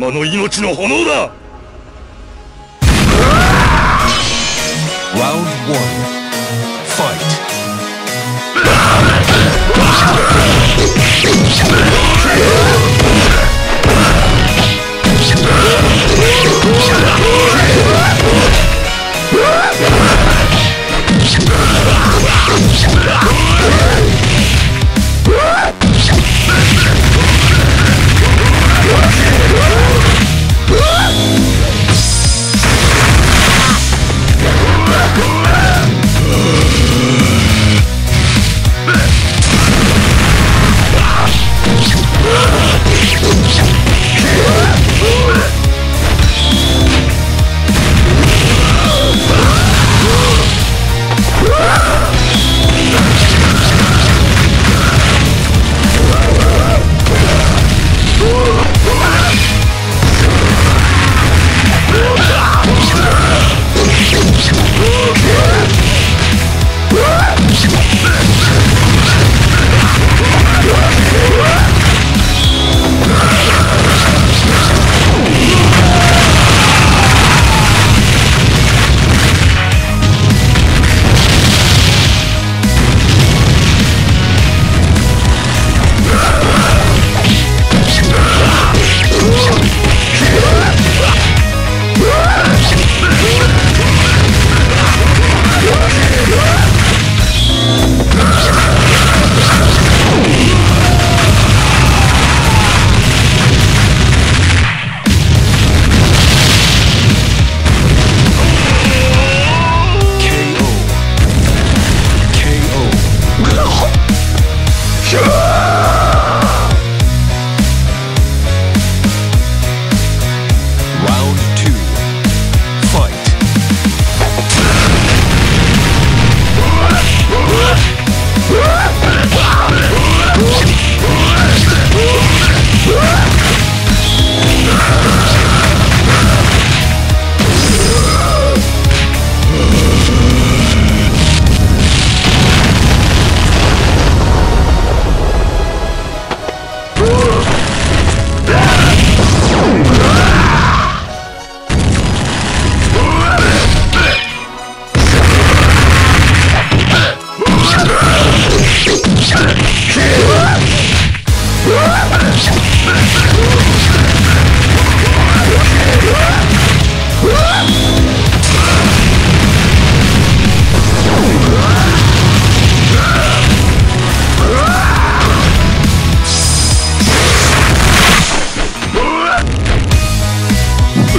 様の命の炎だ。ラウンド1ファイト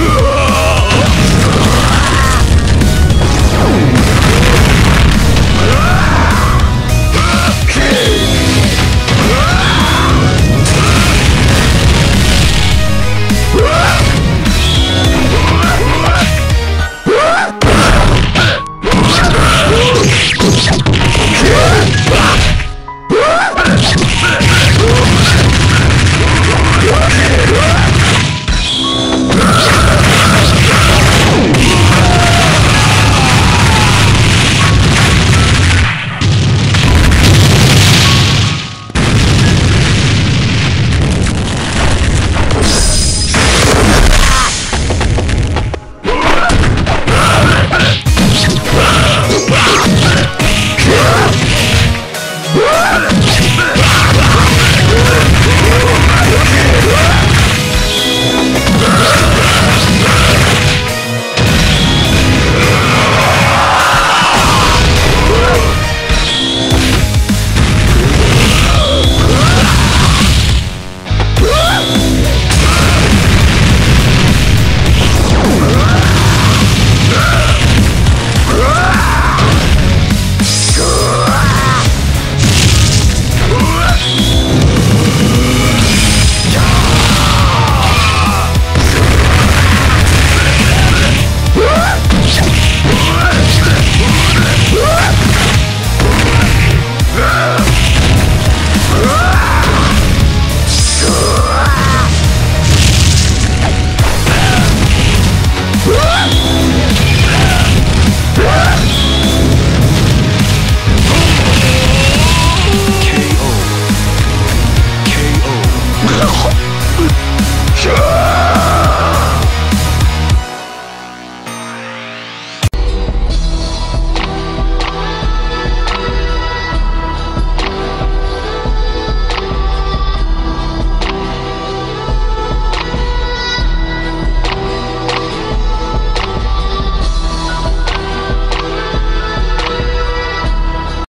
Ugh!